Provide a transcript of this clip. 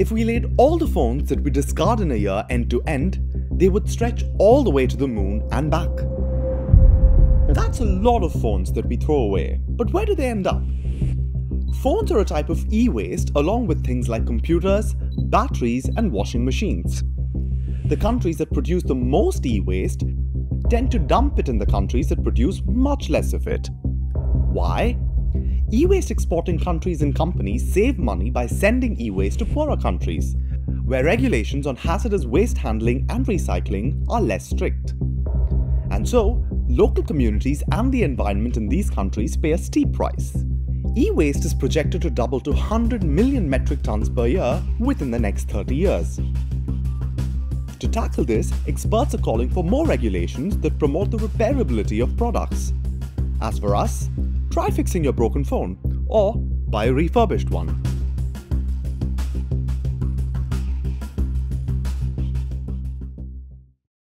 If we laid all the phones that we discard in a year end to end, they would stretch all the way to the moon and back. That's a lot of phones that we throw away, but where do they end up? Phones are a type of e waste along with things like computers, batteries, and washing machines. The countries that produce the most e waste tend to dump it in the countries that produce much less of it. Why? E waste exporting countries and companies save money by sending e waste to poorer countries, where regulations on hazardous waste handling and recycling are less strict. And so, local communities and the environment in these countries pay a steep price. E waste is projected to double to 100 million metric tons per year within the next 30 years. To tackle this, experts are calling for more regulations that promote the repairability of products. As for us, try fixing your broken phone or buy a refurbished one.